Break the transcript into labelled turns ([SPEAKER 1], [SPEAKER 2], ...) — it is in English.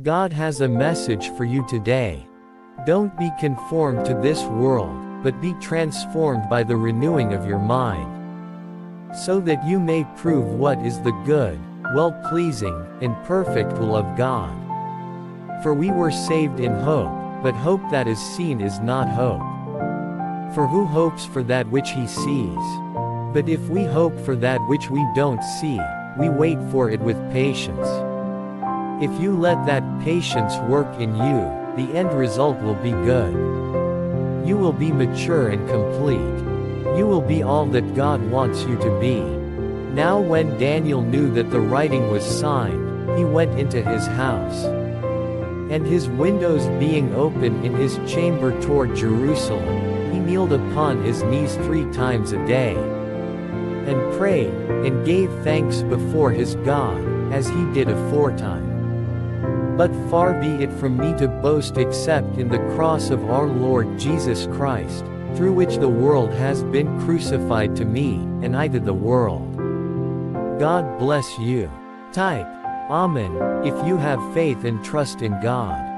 [SPEAKER 1] God has a message for you today. Don't be conformed to this world, but be transformed by the renewing of your mind. So that you may prove what is the good, well pleasing, and perfect will of God. For we were saved in hope, but hope that is seen is not hope. For who hopes for that which he sees? But if we hope for that which we don't see, we wait for it with patience. If you let that patience work in you, the end result will be good. You will be mature and complete. You will be all that God wants you to be. Now when Daniel knew that the writing was signed, he went into his house. And his windows being open in his chamber toward Jerusalem, he kneeled upon his knees three times a day. And prayed, and gave thanks before his God, as he did aforetime. But far be it from me to boast except in the cross of our Lord Jesus Christ, through which the world has been crucified to me, and I to the world. God bless you. Type, Amen, if you have faith and trust in God.